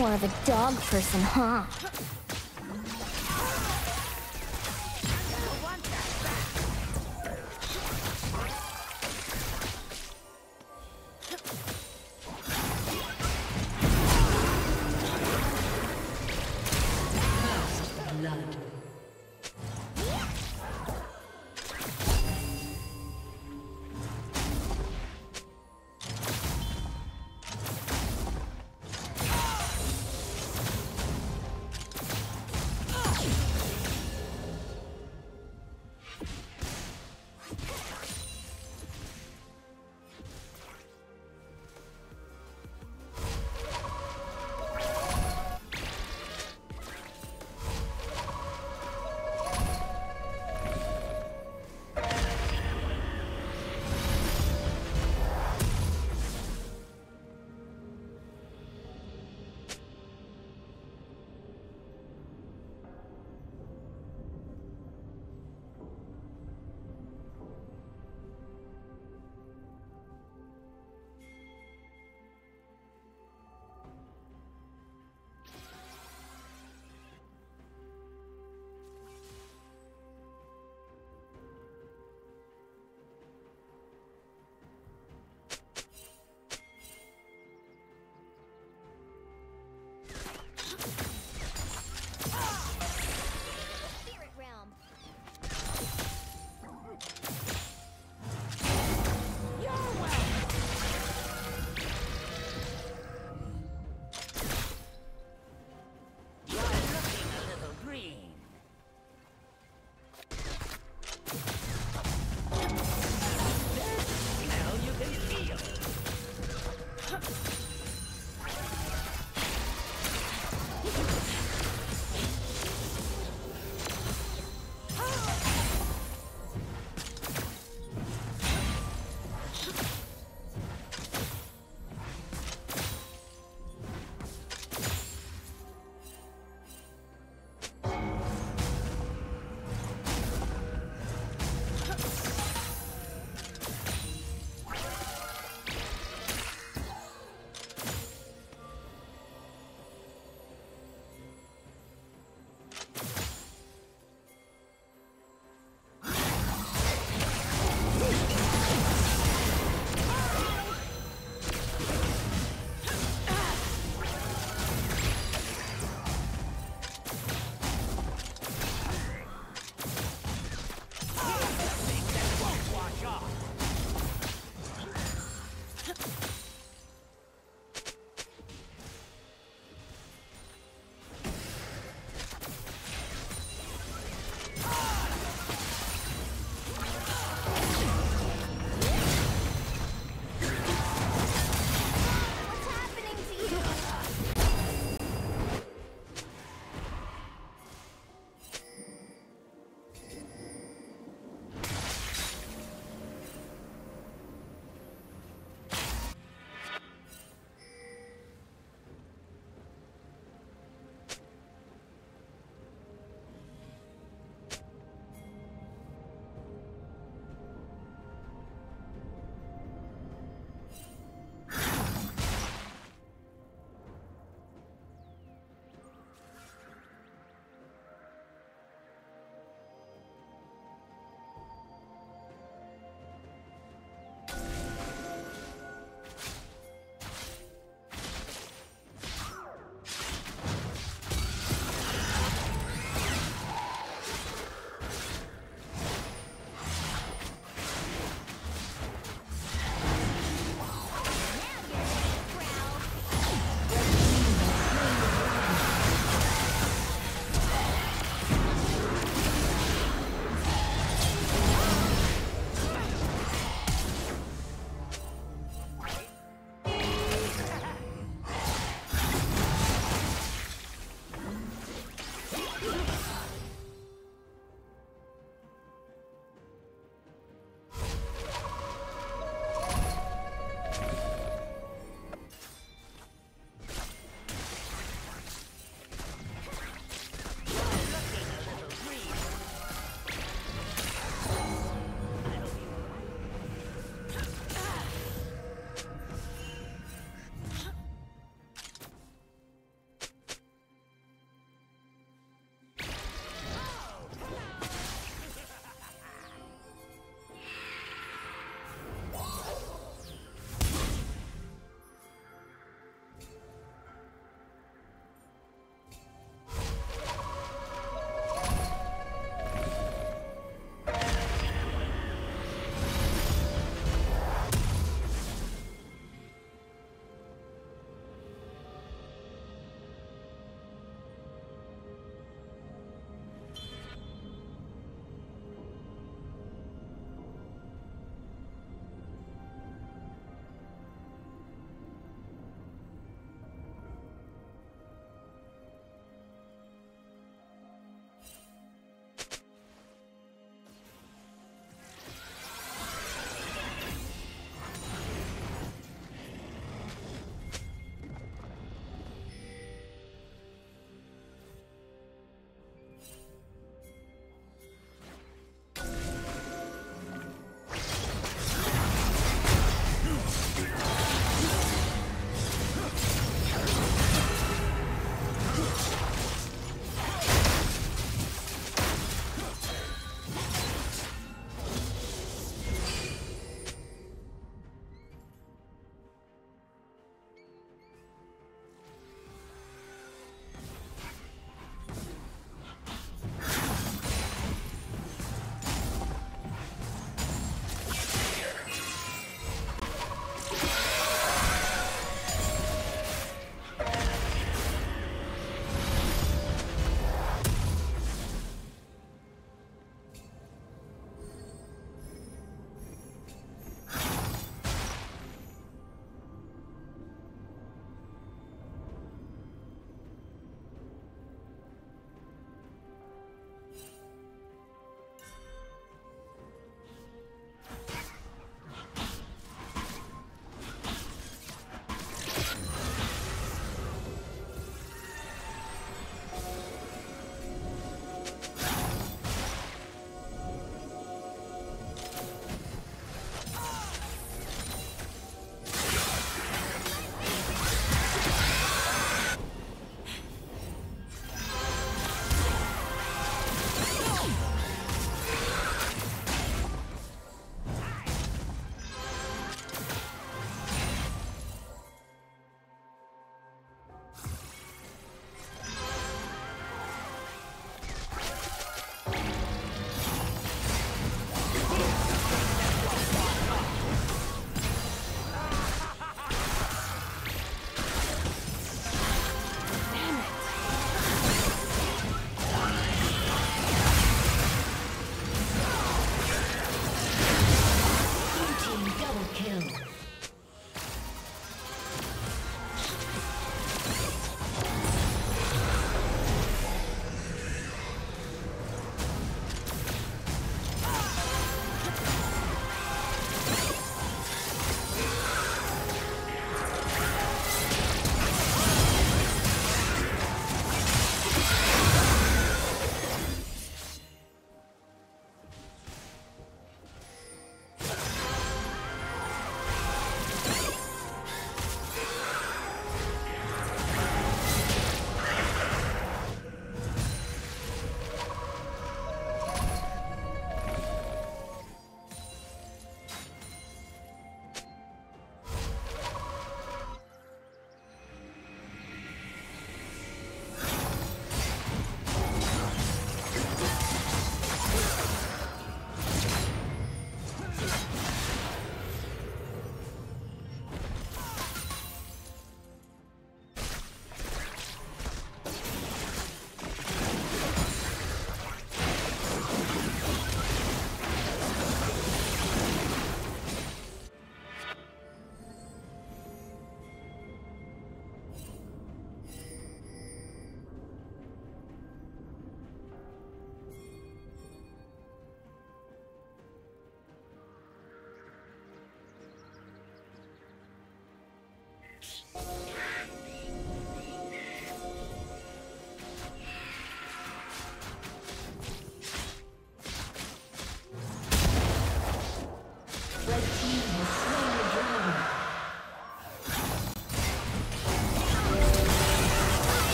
More of a dog person, huh?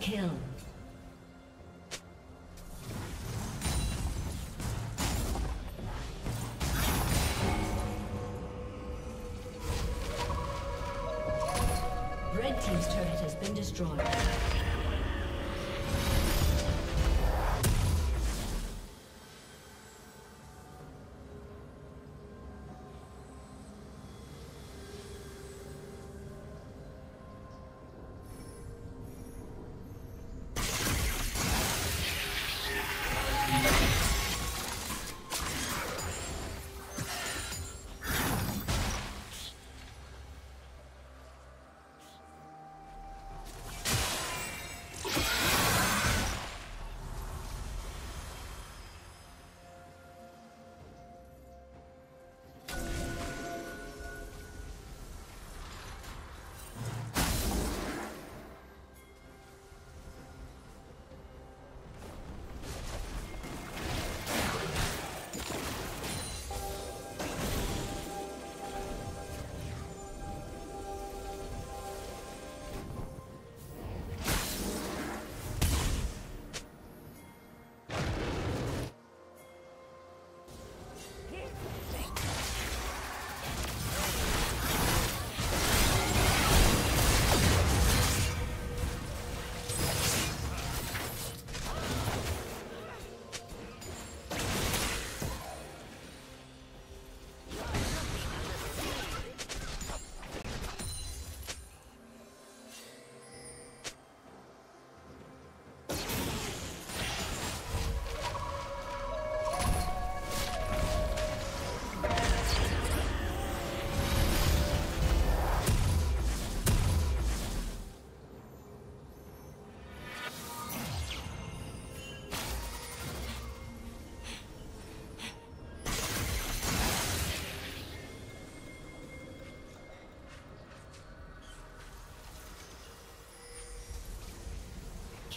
Kill.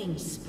Killing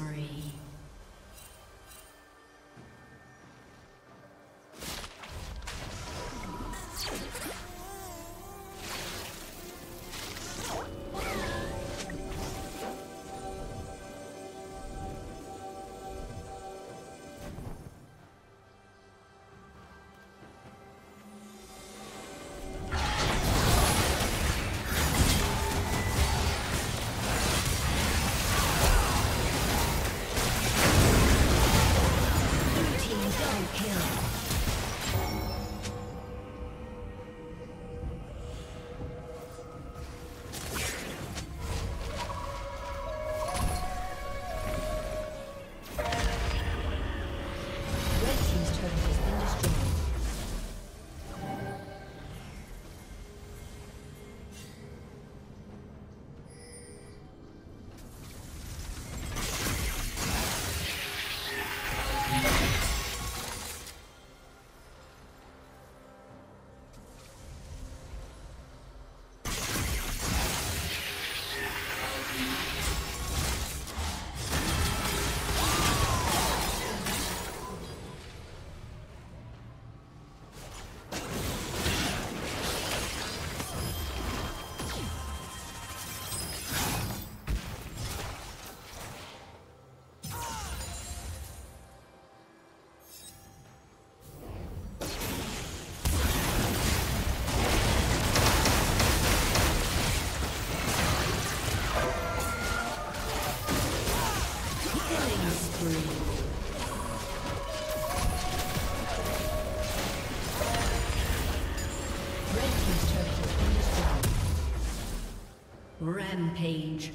Rampage.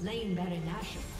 Slain Baron Nashor. Red Team's turret